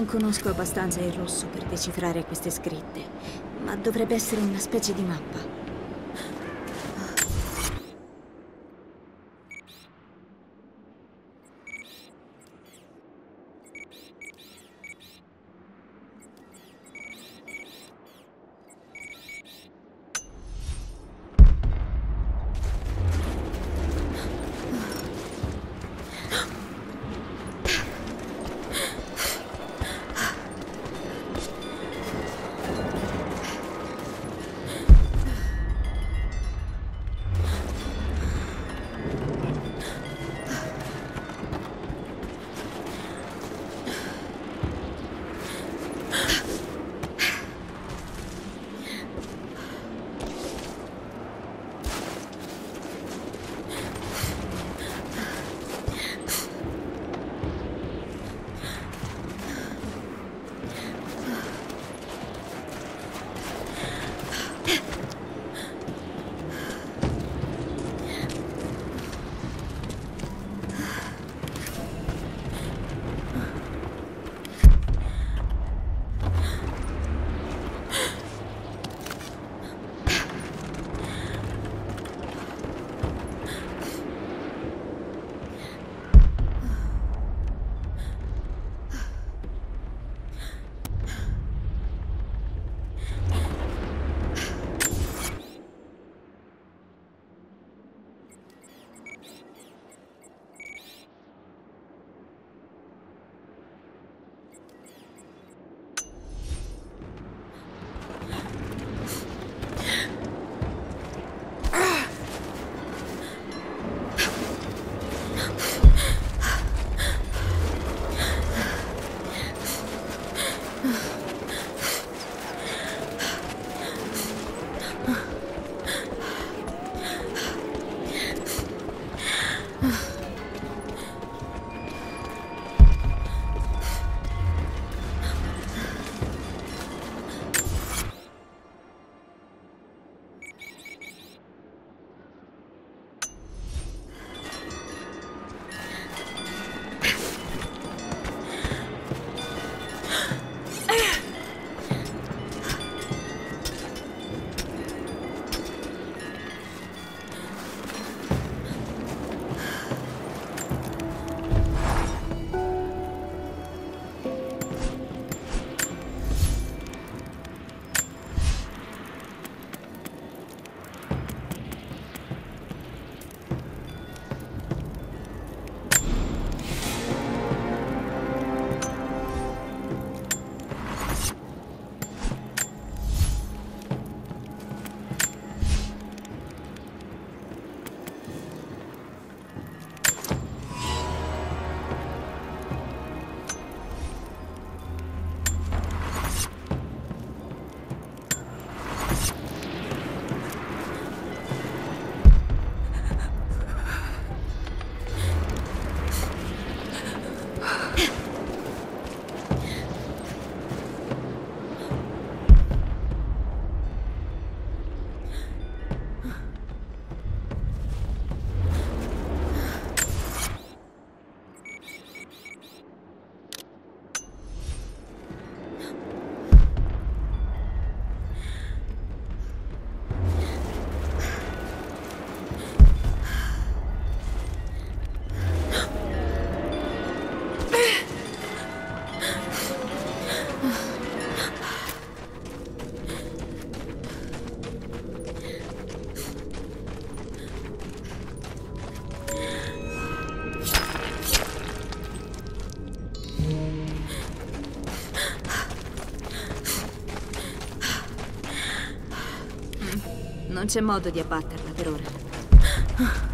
Non conosco abbastanza il russo per decifrare queste scritte, ma dovrebbe essere una specie di mappa. Non c'è modo di abbatterla per ora.